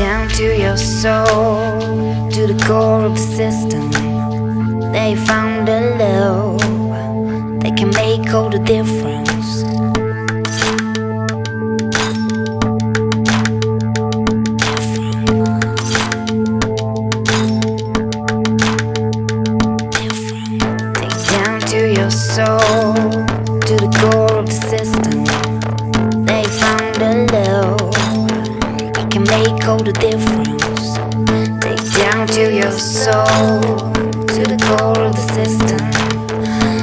down to your soul, to the core of the system. They found a love that can make all the difference. To the core of the system.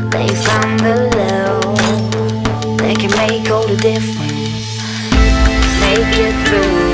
They found the love that can make all the difference. Make it through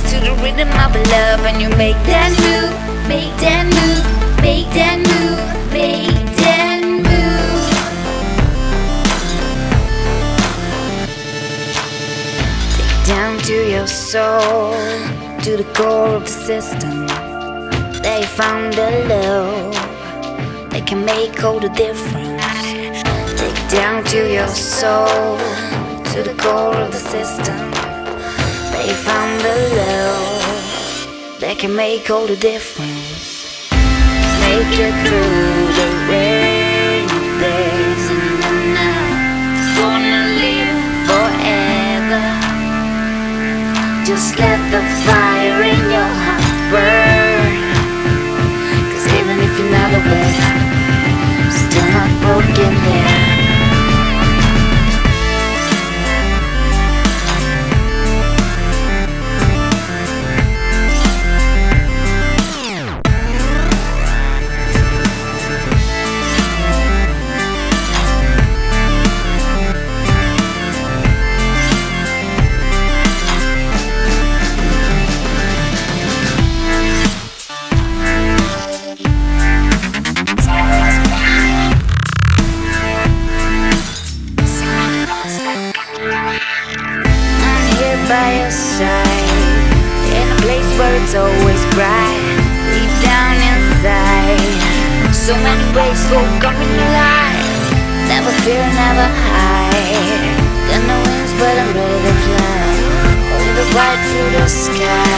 dance to the rhythm of love. And you make that move, make that move, make that move, make that move. Take down to your soul, to the core of the system. They found a love that can make all the difference. Take down to your soul, to the core of the system. They found the can make all the difference. Make it through the rainy days and the night. Gonna live forever. Just let the fire place where it's always bright. Deep down inside So many ways for coming alive. Never fear, never hide. Got no wings but I'm ready to fly. Over right through the sky